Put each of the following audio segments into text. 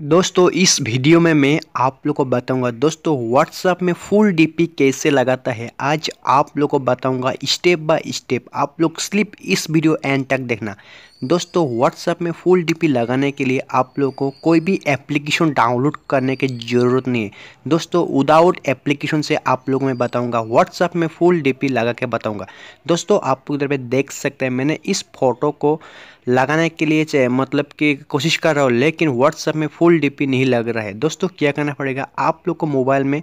दोस्तों, इस वीडियो में मैं आप लोग को बताऊँगा, दोस्तों व्हाट्सएप में फुल डीपी कैसे लगाता है, आज आप लोग को बताऊँगा स्टेप बाय स्टेप आप लोग स्लिप इस वीडियो एंड तक देखना। दोस्तों व्हाट्सएप में फुल डीपी लगाने के लिए आप लोग को कोई भी एप्लीकेशन डाउनलोड करने की ज़रूरत नहीं है। दोस्तों विदाउट एप्लीकेशन से आप लोग में बताऊँगा व्हाट्सएप में फुल डीपी लगा के बताऊँगा। दोस्तों, आप इधर पे देख सकते हैं, मैंने इस फ़ोटो को लगाने के लिए मतलब कि कोशिश कर रहा हूँ, लेकिन व्हाट्सएप में फुल डीपी नहीं लग रहा है। दोस्तों, क्या करना पड़ेगा? आप लोग को मोबाइल में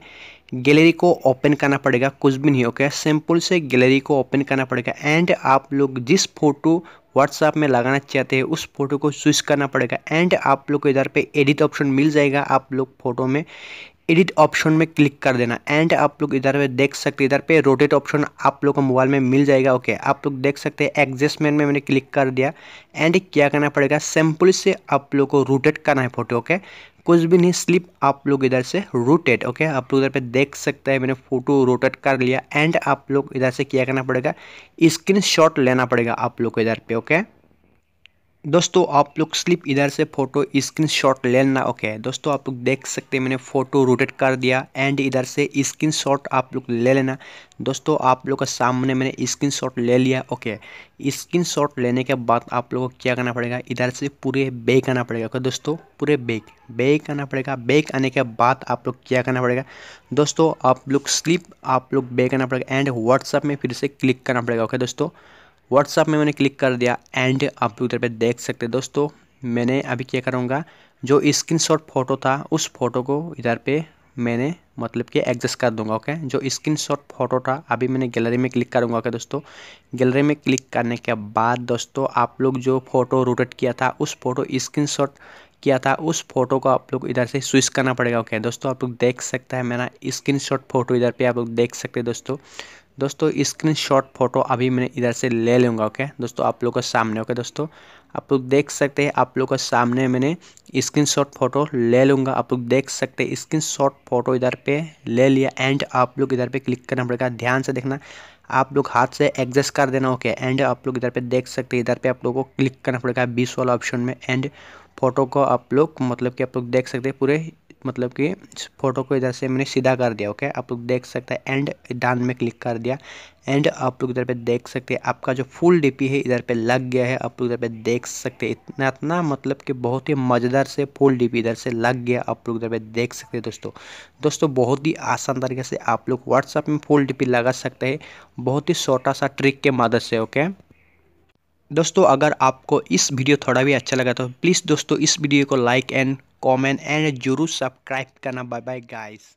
गैलरी को ओपन करना पड़ेगा, कुछ भी नहीं ओके सिंपल से गैलरी को ओपन करना पड़ेगा। एंड आप लोग जिस फ़ोटो व्हाट्सएप में लगाना चाहते हैं, उस फ़ोटो को स्विच करना पड़ेगा। एंड आप लोग को इधर पे एडिट ऑप्शन मिल जाएगा, आप लोग फ़ोटो में एडिट ऑप्शन में क्लिक कर देना। एंड आप लोग इधर पे देख सकते, इधर पे रोटेट ऑप्शन आप लोग को मोबाइल में मिल जाएगा। ओके आप लोग देख सकते हैं एडजस्टमेंट में मैंने क्लिक कर दिया। एंड क्या करना पड़ेगा? सिंपल से आप लोग को रोटेट करना है फ़ोटो ओके कुछ भी नहीं स्लिप आप लोग इधर से रोटेट ओके आप लोग इधर पे देख सकते हैं, मैंने फ़ोटो रोटेट कर लिया। एंड आप लोग इधर से क्या करना पड़ेगा? स्क्रीन लेना पड़ेगा आप लोग को इधर पे ओके दोस्तों, आप लोग स्लिप इधर से फ़ोटो स्क्रीन शॉट लेना, ओके? दोस्तों, आप लोग देख सकते हैं, मैंने फ़ोटो रोटेट कर दिया एंड इधर से स्क्रीन शॉट आप लोग ले लेना। दोस्तों, आप लोग के सामने मैंने स्क्रीन शॉट ले लिया, ओके? स्क्रीन शॉट लेने के बाद आप लोगों को क्या करना पड़ेगा? इधर से पूरे बेक आना पड़ेगा, ओके दोस्तों? पूरे बेक बेक आना पड़ेगा। बेक आने के बाद आप लोग क्या करना पड़ेगा? दोस्तों, आप लोग स्लिप, आप लोग बेक आना पड़ेगा एंड व्हाट्सअप में फिर से क्लिक करना पड़ेगा, ओके दोस्तों? व्हाट्सअप में मैंने क्लिक कर दिया एंड आप लोग इधर पे देख सकते हैं दोस्तों, मैंने अभी क्या करूँगा, जो स्क्रीनशॉट फ़ोटो था, उस फ़ोटो को इधर पे मैंने मतलब कि एडजस्ट कर दूँगा ओके जो स्क्रीनशॉट फ़ोटो था, अभी मैंने गैलरी में क्लिक करूँगा ओके दोस्तों? गैलरी में क्लिक करने के बाद दोस्तों, आप लोग जो फ़ोटो रोटेट किया था, उस फ़ोटो स्क्रीनशॉट किया था, उस फ़ोटो को आप लोग इधर से स्विच करना पड़ेगा ओके दोस्तों, आप लोग देख सकते हैं मेरा स्क्रीनशॉट फ़ोटो इधर पे आप लोग देख सकते हैं, दोस्तों। दोस्तों स्क्रीन शॉट फ़ोटो अभी मैं इधर से ले लूँगा ओके दोस्तों, आप लोग के सामने ओके दोस्तों? आप लोग देख सकते हैं, आप लोग के सामने मैंने स्क्रीन शॉट फ़ोटो ले लूँगा। आप लोग देख सकते हैं स्क्रीन शॉट फ़ोटो इधर पे ले लिया एंड आप लोग इधर पे क्लिक करना पड़ेगा, ध्यान से देखना। आप लोग हाथ से एडजस्ट कर देना ओके एंड आप लोग इधर पे देख सकते हैं, इधर पे आप लोगों को क्लिक करना पड़ेगा बीस वाला ऑप्शन में एंड फ़ोटो को आप लोग मतलब कि आप लोग देख सकते हैं पूरे मतलब कि फ़ोटो को इधर से मैंने सीधा कर दिया, ओके? आप लोग देख सकते हैं एंड डान में क्लिक कर दिया। एंड आप लोग इधर पे देख सकते हैं आपका जो फुल डीपी है इधर पे लग गया है, आप लोग इधर पे देख सकते हैं। इतना इतना मतलब कि बहुत ही मज़ेदार से फुल डीपी इधर से लग गया, आप लोग इधर पे देख सकते हैं दोस्तों। दोस्तों, बहुत ही आसान तरीके से आप लोग व्हाट्सअप में फुल डीपी लगा सकते हैं। बहुत ही छोटा सा ट्रिक के मदद से, ओके? दोस्तों, अगर आपको इस वीडियो थोड़ा भी अच्छा लगा तो प्लीज़ दोस्तों, इस वीडियो को लाइक एंड कमेंट एंड ज़रूर सब्सक्राइब करना। Bye bye guys